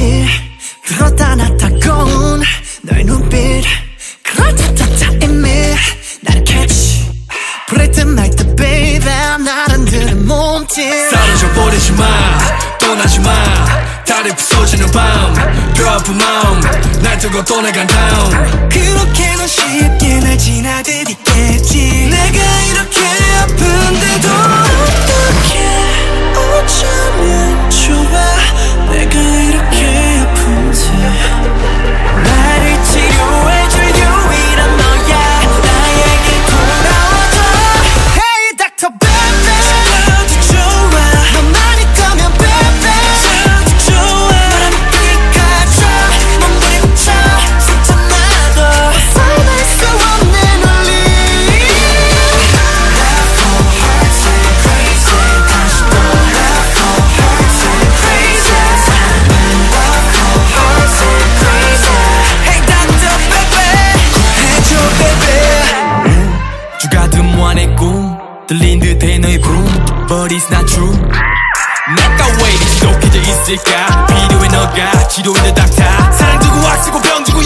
사실 들었다 놨다 고운 너의 눈빛. 그럴듯하다 이미 나를 catch. Bright and night baby. 나란 들은 몸짓 사라져 버리지 마. 떠나지 마. 다리 부서지는 밤. 뼈아픈 마음 날 두고 떠나간 다음 그렇게는 쉽 들린 듯해 너의 부름. But it's not true. 내가 왜 이렇게 속해져 있을까? 필요해 너가. 지루인데 닥쳐. 사랑 주고 악 쓰고 병 주고